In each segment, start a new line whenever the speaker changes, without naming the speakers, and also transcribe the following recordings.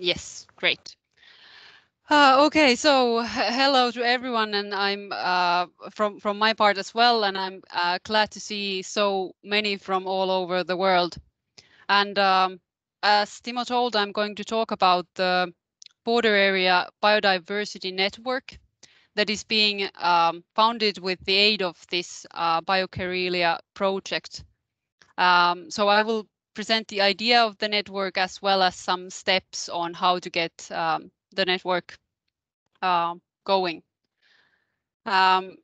Yes, great. Uh, okay, so hello to everyone, and I'm uh, from from my part as well, and I'm uh, glad to see so many from all over the world. And um, as Timo told, I'm going to talk about the border area biodiversity network that is being um, founded with the aid of this uh, BioKarelia project. Um, so I will present the idea of the network as well as some steps on how to get um, the network uh, going. Um,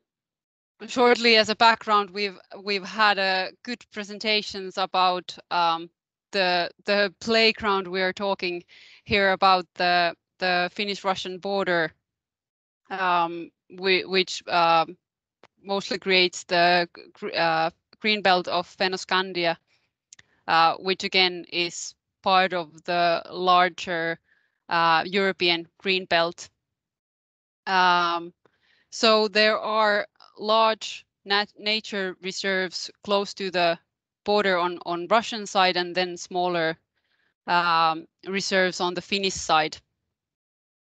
shortly as a background, we've we've had a good presentations about um, the the playground we are talking here about the the Finnish-Russian border, um, we, which uh, mostly creates the uh, green belt of Fennoscandia, uh, which again is part of the larger uh, European green belt. Um, so there are large nat nature reserves close to the border on, on Russian side and then smaller um, reserves on the Finnish side.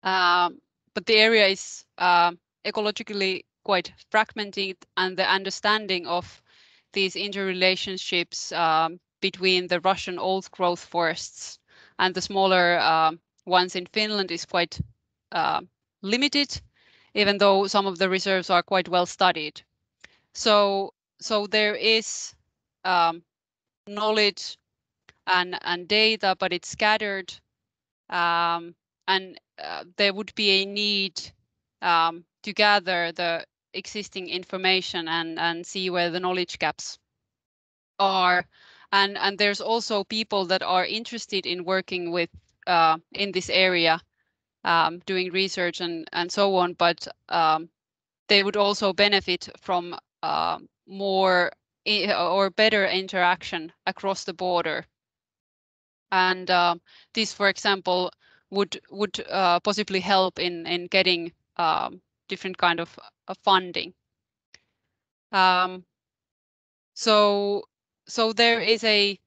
Um, but the area is uh, ecologically quite fragmented and the understanding of these interrelationships um, between the Russian old growth forests and the smaller uh, ones in Finland is quite uh, limited, even though some of the reserves are quite well studied. So, so there is um, knowledge and, and data, but it's scattered. Um, and uh, there would be a need um, to gather the existing information and, and see where the knowledge gaps are. And, and there's also people that are interested in working with uh, in this area, um, doing research and, and so on, but um, they would also benefit from uh, more or better interaction across the border. And uh, this, for example, would would uh, possibly help in in getting um, different kind of uh, funding. Um, so so there is a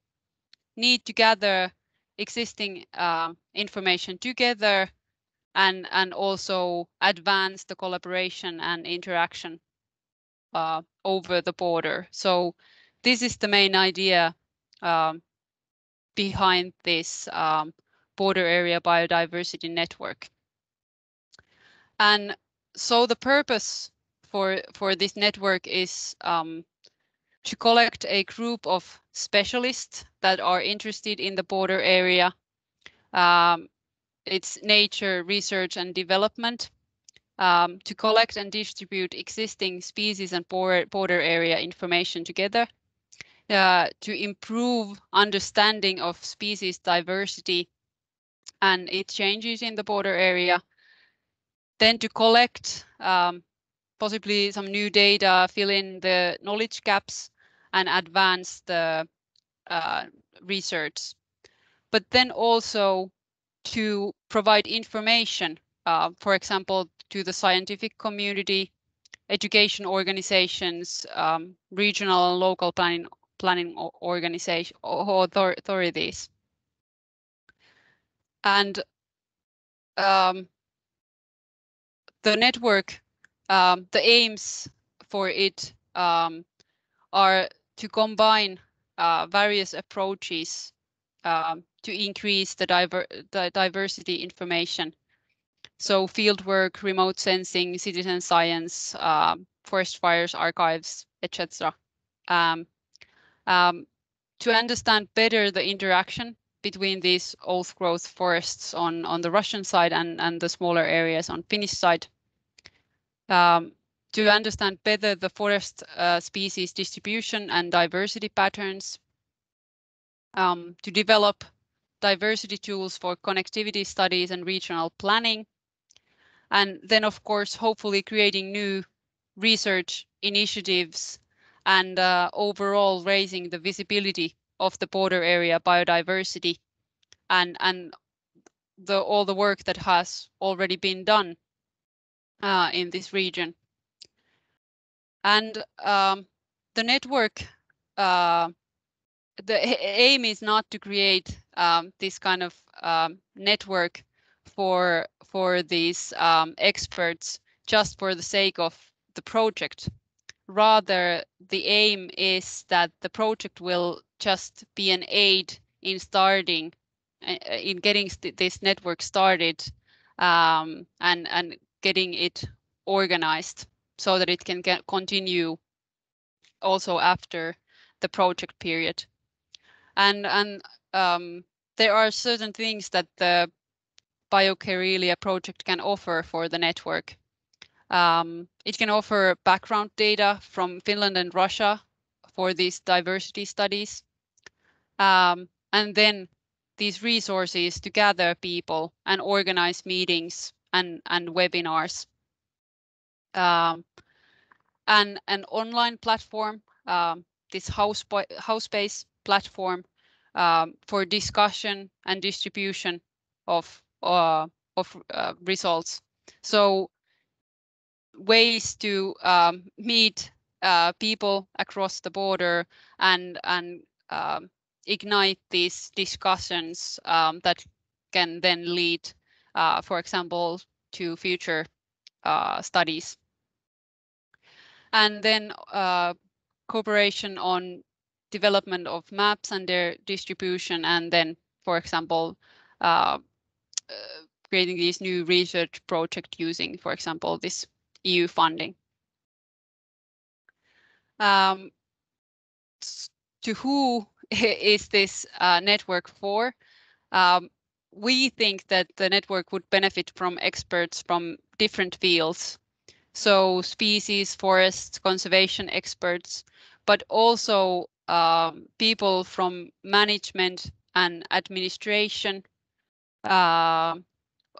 need to gather existing uh, information together and and also advance the collaboration and interaction uh, over the border. So this is the main idea um, behind this um, border area biodiversity network. And so the purpose for, for this network is um, to collect a group of specialists that are interested in the border area. Um, it's nature research and development um, to collect and distribute existing species and border border area information together, uh, to improve understanding of species diversity and its changes in the border area, then to collect um, possibly some new data, fill in the knowledge gaps and advance the uh, research. But then also to provide information, uh, for example, to the scientific community, education organizations, um, regional and local planning planning organization authorities. And um, the network, um, the aims for it um, are to combine uh, various approaches um, to increase the, diver the diversity information so fieldwork, remote sensing, citizen science, um, forest fires, archives, etc. Um, um, to understand better the interaction between these old growth forests on, on the Russian side and, and the smaller areas on Finnish side. Um, to understand better the forest uh, species distribution and diversity patterns. Um, to develop diversity tools for connectivity studies and regional planning and then, of course, hopefully creating new research initiatives and uh, overall raising the visibility of the border area biodiversity and, and the, all the work that has already been done uh, in this region. And um, the network, uh, the aim is not to create um, this kind of um, network for for these um, experts just for the sake of the project. Rather, the aim is that the project will just be an aid in starting, uh, in getting this network started, um, and and getting it organized so that it can continue also after the project period. And and um, there are certain things that the BioKarelia project can offer for the network. Um, it can offer background data from Finland and Russia for these diversity studies. Um, and then these resources to gather people and organize meetings and, and webinars. Um, an online platform, um, this house, house based platform um, for discussion and distribution of uh, of uh, results. So ways to um, meet uh, people across the border and and um, ignite these discussions um, that can then lead, uh, for example, to future uh, studies. And then uh, cooperation on development of maps and their distribution, and then, for example, uh, uh, creating these new research project using, for example, this EU funding. Um, to who is this uh, network for? Um, we think that the network would benefit from experts from different fields. So species, forest, conservation experts, but also um, people from management and administration uh,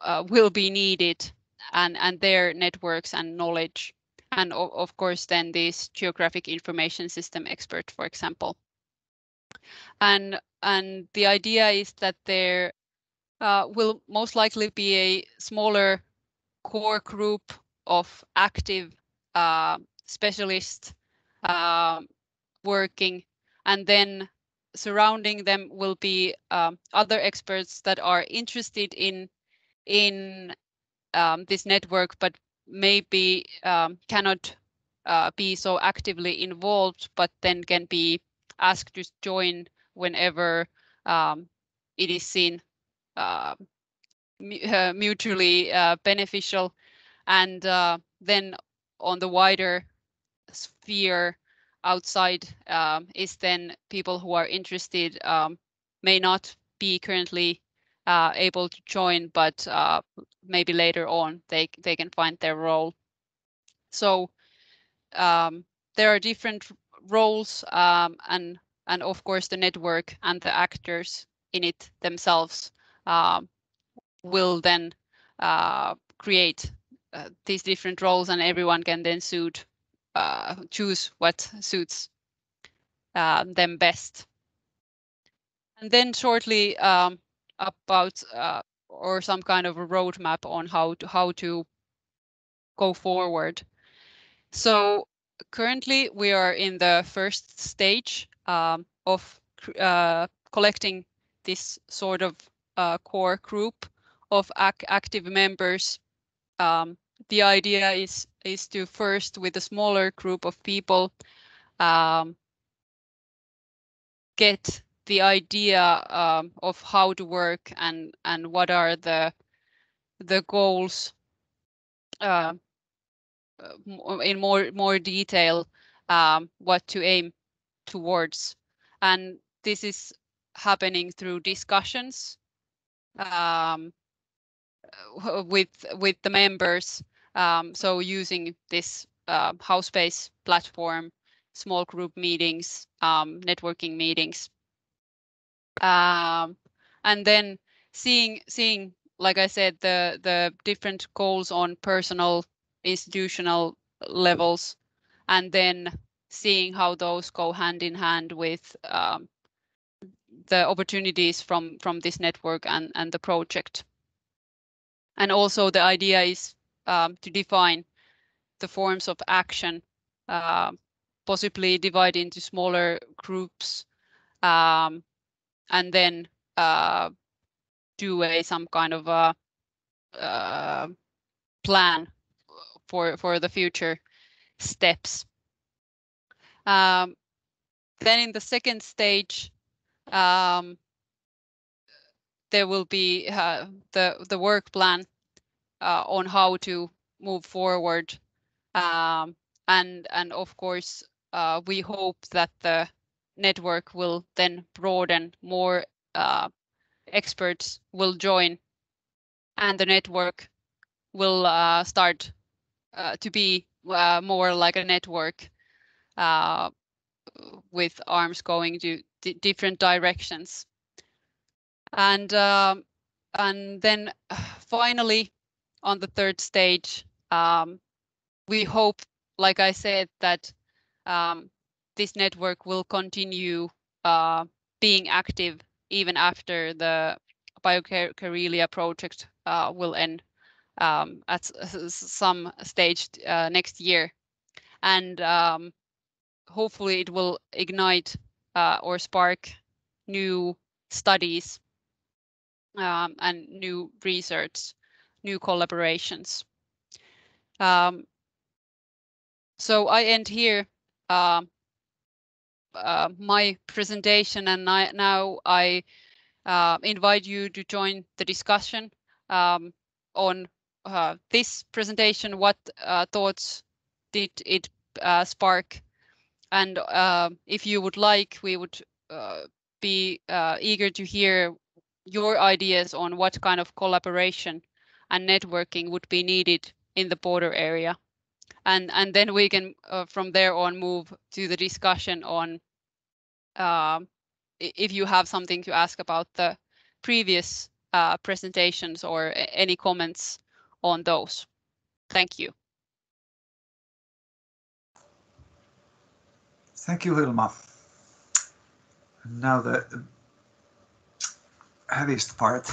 uh, will be needed and, and their networks and knowledge. And of, of course, then this geographic information system expert, for example. And, and the idea is that there uh, will most likely be a smaller core group of active uh, specialists uh, working and then surrounding them will be um, other experts that are interested in in um, this network, but maybe um, cannot uh, be so actively involved, but then can be asked to join whenever um, it is seen uh, mutually uh, beneficial. And uh, then on the wider sphere, outside um, is then people who are interested um, may not be currently uh, able to join, but uh, maybe later on they they can find their role. So um, there are different roles um, and and of course the network and the actors in it themselves um, will then uh, create uh, these different roles and everyone can then suit uh, choose what suits uh, them best. And then shortly um, about uh, or some kind of a roadmap on how to how to go forward. So currently we are in the first stage um, of uh, collecting this sort of uh, core group of ac active members um, the idea is is to first with a smaller group of people um, get the idea um, of how to work and and what are the the goals uh, in more more detail um, what to aim towards. And this is happening through discussions um, with with the members um, so using this uh, HowSpace platform, small group meetings, um, networking meetings, um, and then seeing seeing like I said the the different goals on personal institutional levels, and then seeing how those go hand in hand with um, the opportunities from from this network and and the project. And also the idea is um, to define the forms of action, uh, possibly divide into smaller groups, um, and then uh, do a some kind of a uh, plan for for the future steps. Um, then in the second stage, um, there will be uh, the the work plan uh, on how to move forward, um, and and of course uh, we hope that the network will then broaden more uh, experts will join and the network will uh, start uh, to be uh, more like a network with arms going to different directions. And um, and then finally, on the third stage, um, we hope, like I said, that um, this network will continue uh, being active even after the BioKarelia project uh, will end um, at some stage uh, next year. And um, hopefully it will ignite uh, or spark new studies um, and new research, new collaborations. Um, so I end here uh, uh, my presentation and I, now I uh, invite you to join the discussion um, on uh, this presentation. What uh, thoughts did it uh, spark? And uh, if you would like, we would be eager to hear your ideas on what kind of collaboration and networking would be needed in the border area. And, and then we can, from there on, move to the discussion on um, if you have something to ask about the previous uh, presentations or any comments on those. Thank you.
Thank you, Vilma. Now the heaviest part